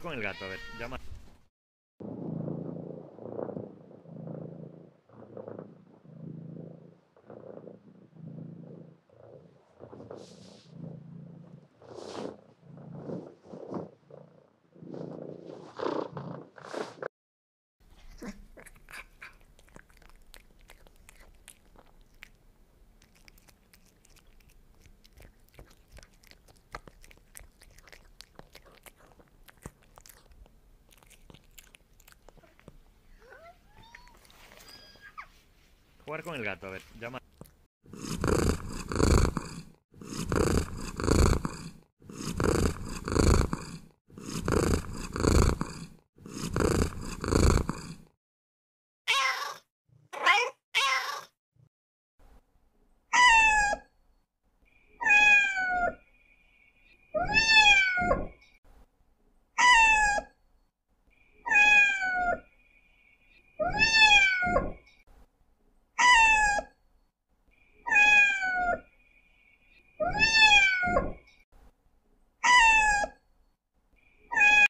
Con el gato, a ver, llama. Jugar con el gato, a ver.